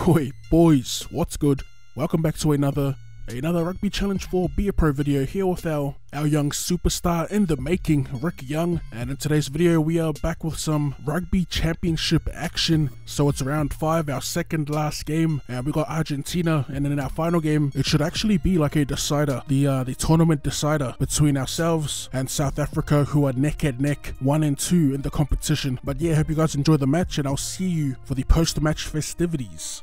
Ahoy boys, what's good? Welcome back to another another rugby challenge for Be a Pro video here with our our young superstar in the making, Rick Young. And in today's video we are back with some rugby championship action. So it's round five, our second last game, and we got Argentina. And in our final game, it should actually be like a decider, the uh, the tournament decider between ourselves and South Africa, who are neck and neck, one and two in the competition. But yeah, hope you guys enjoy the match, and I'll see you for the post-match festivities.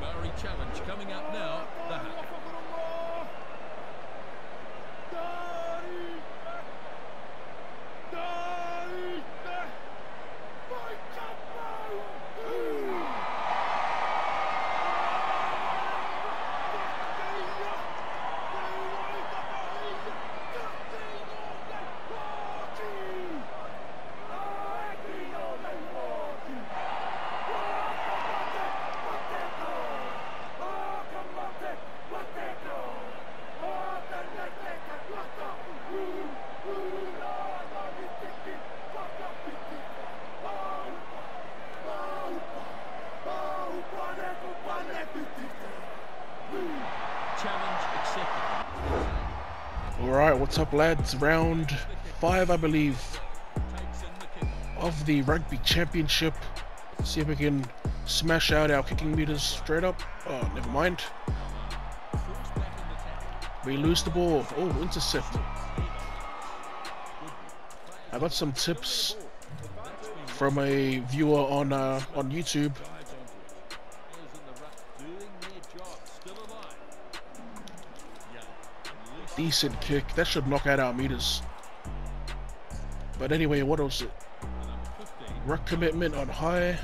Maori challenge coming up now. The half. Challenge accepted. Alright, what's up lads? Round five, I believe, of the Rugby Championship. See if we can smash out our kicking meters straight up. Oh, never mind. We lose the ball. Oh, intercept. I got some tips from a viewer on uh, on YouTube. Decent kick. That should knock out our meters. But anyway, what was it? to number 15. Ruck commitment on high.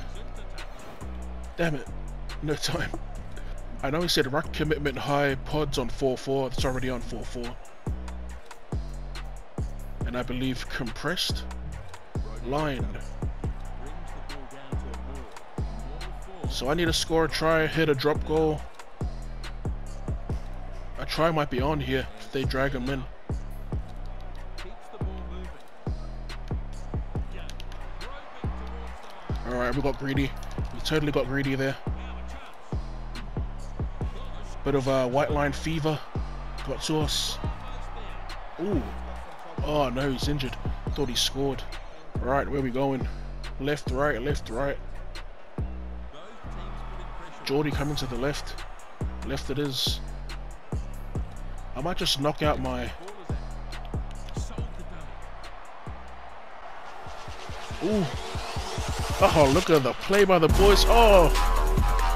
Damn it. No time. I know he said ruck commitment high, pods on 4-4. It's already on 4-4. And I believe compressed line. So I need to score a try, hit a drop goal. A try might be on here they drag him in. Alright, we got greedy. We totally got greedy there. A. Bit of uh, white line fever. Got to us. Ooh. Oh no, he's injured. Thought he scored. Right, where we going? Left, right, left, right. Jordie coming to the left. Left it is. I might just knock out my. Ooh. Oh, look at the play by the boys. Oh,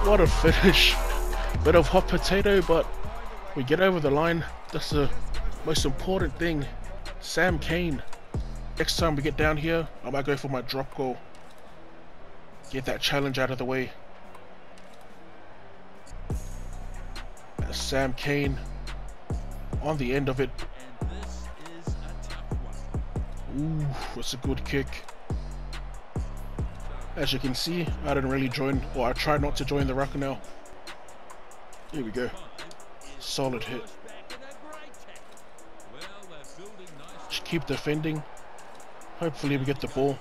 what a finish. Bit of hot potato, but we get over the line. That's the most important thing. Sam Cane. Next time we get down here, I might go for my drop goal. Get that challenge out of the way. Sam Cane on the end of it. Ooh, that's a good kick. As you can see, I didn't really join, or I tried not to join the ruck now. Here we go. Solid hit. Just keep defending. Hopefully we get the ball.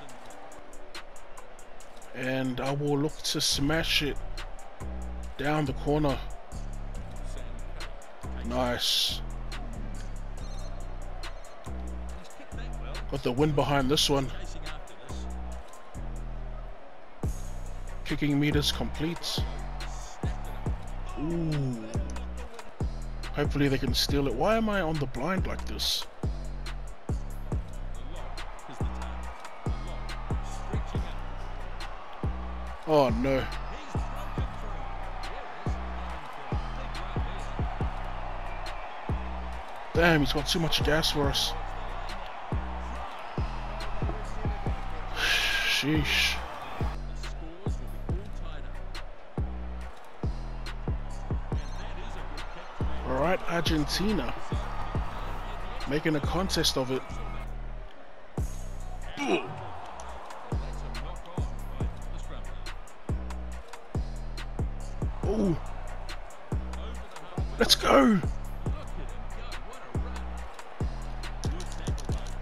And I will look to smash it down the corner. Nice. Got the win behind this one. Kicking meters complete. Ooh. Hopefully they can steal it. Why am I on the blind like this? Oh no. Damn, he's got too much gas for us. Make. Alright, Argentina. Making a contest of it. Ooh, let's go.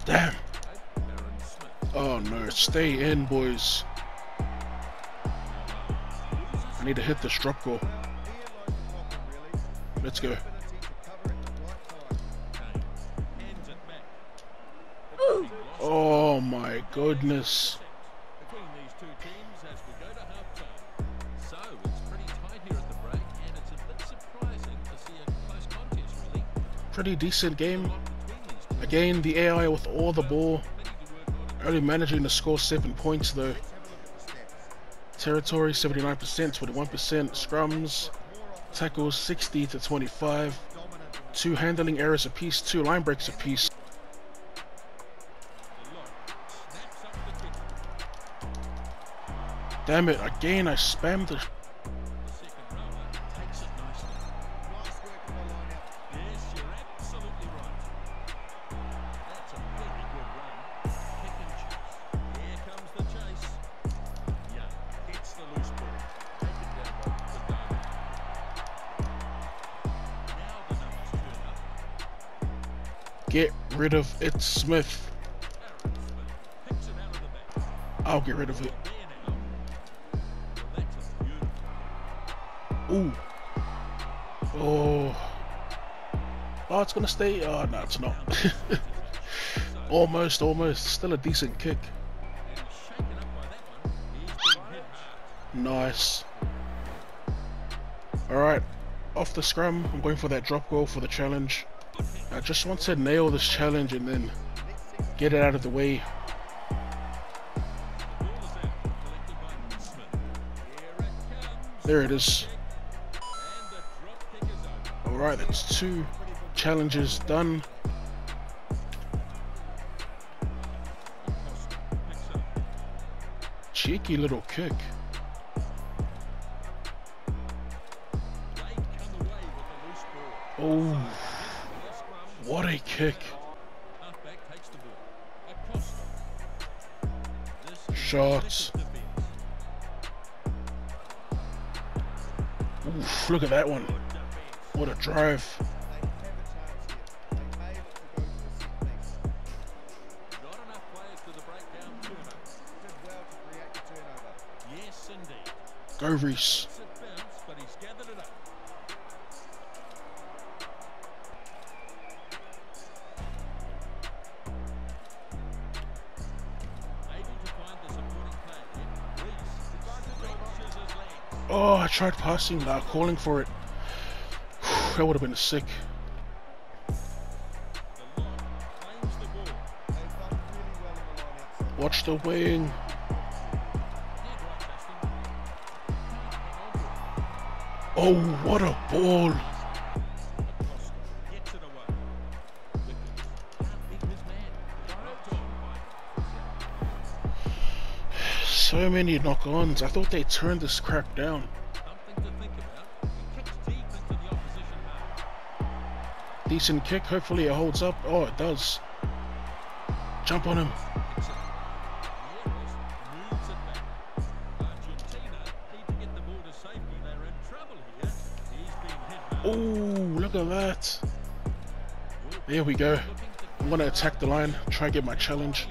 Look stay in, boys. I need to hit this drop goal. Let's go. Oh my goodness. Pretty the decent game. Again, the AI with all the ball. Only managing to score 7 points though. Territory 79%, 21%. Scrums, tackles 60 to 25. Two handling errors apiece, two line breaks apiece. Damn it, again I spammed the. Get rid of it, Smith. I'll get rid of it. Ooh. Oh. Oh, it's gonna stay. Oh, no, it's not. almost, almost. Still a decent kick. Nice. Alright, off the scrum, I'm going for that drop goal for the challenge. I just want to nail this challenge and then get it out of the way. There it is. Alright, that's two challenges done. Cheeky little kick. Oh. What a kick. Shots. Oof, look at that one. What a drive. Not enough tried passing, now calling for it. That would have been sick. Watch the wing. Oh, what a ball. So many knock-ons. I thought they turned this crap down. Decent kick. Hopefully it holds up. Oh, it does. Jump on him. To to. Oh, look at that. There we go. I'm gonna attack the line. Try get my challenge.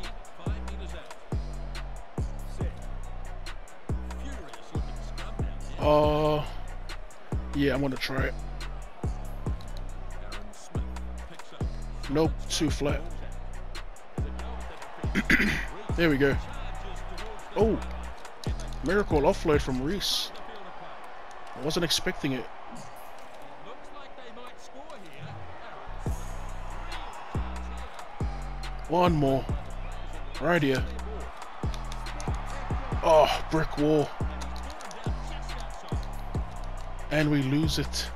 Oh, yeah, I'm gonna try it. Nope, too flat. There we go. Oh, miracle offload from Reese. I wasn't expecting it. One more. Right here. Oh, brick wall. And we lose it.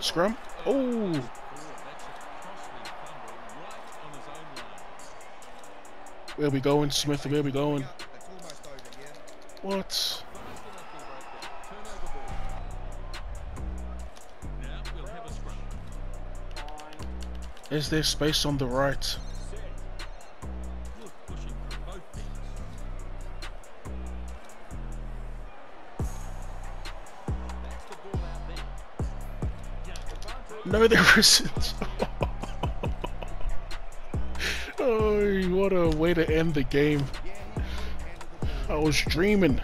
Scrum. Oh, where we going, Smith? Where we going? What? Is there space on the right? No, there isn't. oh, what a way to end the game. I was dreaming.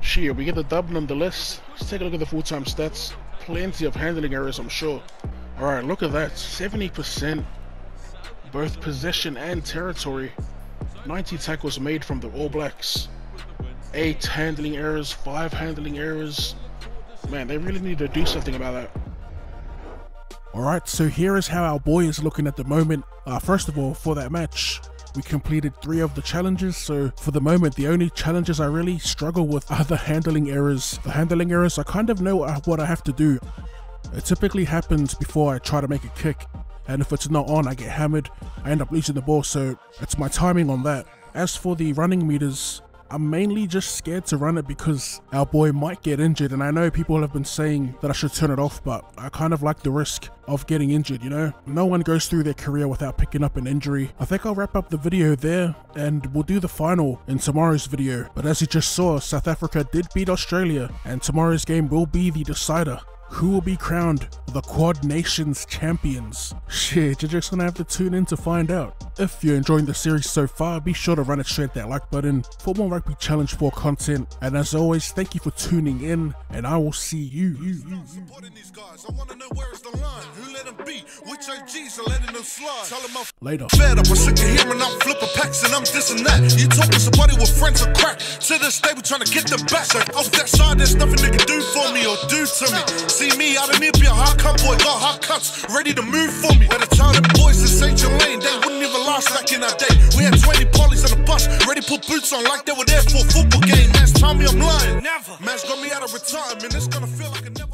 Shit, we get the dub nonetheless. Let's take a look at the full-time stats. Plenty of handling errors, I'm sure. Alright, look at that. 70% both possession and territory. 90 tackles made from the All Blacks. 8 handling errors, 5 handling errors. Man, they really need to do something about that. Alright, so here is how our boy is looking at the moment. Uh, first of all, for that match, we completed three of the challenges, so for the moment, the only challenges I really struggle with are the handling errors. The handling errors, I kind of know what I have to do. It typically happens before I try to make a kick, and if it's not on, I get hammered, I end up losing the ball, so it's my timing on that. As for the running meters, I'm mainly just scared to run it because our boy might get injured and I know people have been saying that I should turn it off but I kind of like the risk of getting injured, you know? No one goes through their career without picking up an injury. I think I'll wrap up the video there and we'll do the final in tomorrow's video. But as you just saw, South Africa did beat Australia and tomorrow's game will be the decider who will be crowned the Quad Nations champions? Shit, you're just gonna have to tune in to find out. If you're enjoying the series so far, be sure to run it straight that like button for more Rugby Challenge 4 content. And as always, thank you for tuning in, and I will see you. you, you, you. Later. Fed up, I'm sick of hearing I'm flipping packs and I'm this and that. You talking somebody with friends are crack. To this day, we trying to get the back. Off that side, there's nothing they can do for me or do to me. See me out of here, be a hot cut boy, got hot cuts, ready to move for me. Them boys in St. Lane, they wouldn't even last back in that day. We had 20 polys on the bus, ready to put boots on like they were there for a football game. Man's tell me I'm lying. Never. Man's got me out of retirement, it's gonna feel like a